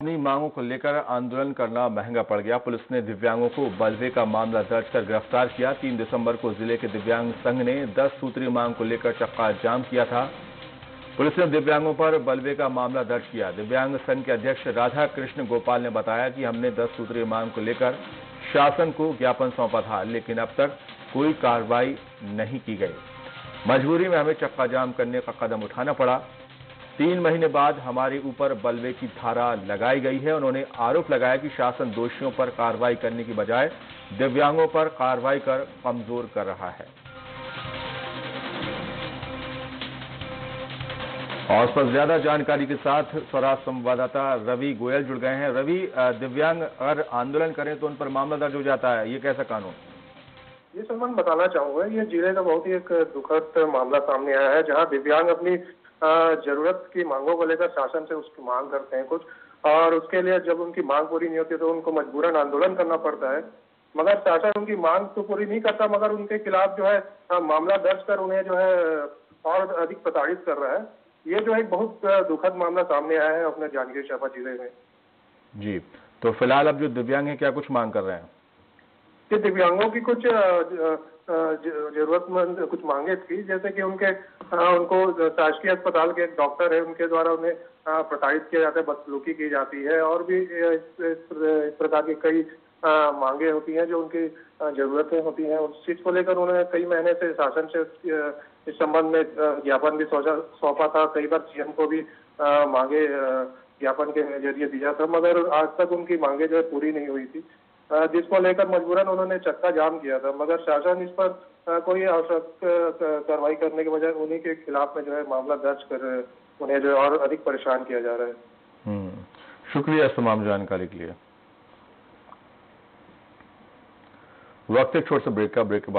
अपनी मांगों को लेकर आंदोलन करना महँगा पड़ गया। पुलिस ने दिव्यांगों को बलवे का मामला दर्ज कर गिरफ़्तार किया। तीन दिसंबर को ज़िले के दिव्यांग संघ ने दस सूत्री मांग को लेकर चक्का जाम किया था। पुलिस ने दिव्यांगों पर बलवे का मामला दर्ज किया। दिव्यांग संघ के अध्यक्ष राधा कृष्ण गोपाल ने बताया कि हमने दस सूत्री मांग को लेकर शासन को ज्ञापन सौंपा था, लेकिन अब तक कोई कार्रवाई नहीं की गई। मजबूरी में हमें चक्का जाम करने का कदम उठाना पड़ा। तीन महीने बाद हमारे ऊपर बलवे की धारा लगाई गई है। उन्होंने आरोप लगाया कि शासन दोषियों पर कार्रवाई करने की बजाय दिव्यांगों पर कार्रवाई कर कमज़ोर कर रहा है। और इस पर ज़्यादा जानकारी के साथ स्वराज संवाददाता रवि गोयल जुड़ गए हैं। रवि दिव्यांग अगर आंदोलन करें तो उन पर मामला दर्ज हो जाता है। ये कैसा कानून? ये सलमान बताना चाहूँगा। ये ज़िले का बहुत ही एक दुखद मामला सामने आया है, जहाँ दिव्यांग अपनी ज़रूरत की मांगों को लेकर शासन से उसकी मांग करते हैं कुछ। और उसके लिए जब उनकी मांग पूरी नहीं होती तो उनको मजबूरन आंदोलन करना पड़ता है। मगर शासन उनकी मांग तो पूरी नहीं करता, मगर उनके खिलाफ जो है मामला दर्ज कर उन्हें जो है, और अधिक प्रताड़ित कर रहा है। ये जो है, बहुत दुखद मामला सामने आया है अपने जांजगीर चांपा ज़िले में। जी तो फ़िलहाल अब जो दिव्यांग है, क्या कुछ मांग कर रहे हैं? कि दिव्यांगों की कुछ जरूरतमंद कुछ मांगे थी, जैसे कि उनके उनको शासकीय अस्पताल के एक डॉक्टर है, उनके द्वारा उन्हें प्रताड़ित किया जाता है, बदसलूकी की जाती है, और भी इस प्रकार की कई मांगे होती हैं, जो उनकी जरूरतें होती हैं। उस चीज़ को लेकर उन्होंने कई महीने से शासन से इस संबंध में ज्ञापन भी सौंपा था। कई बार सीएम को भी मांगे ज्ञापन के ज़रिए दिया था, मगर आज तक उनकी मांगे जो है पूरी नहीं हुई थी। जिसको लेकर मजबूरन उन्होंने चक्का जाम किया था, मगर शासन इस पर कोई आवश्यक कार्रवाई करने के बजाय उन्हीं के खिलाफ में जो है मामला दर्ज कर, उन्हें जो और अधिक परेशान किया जा रहा है। शुक्रिया शुक्रिया तमाम जानकारी के लिए। वक्त एक छोटे से ब्रेक का, ब्रेक के बाद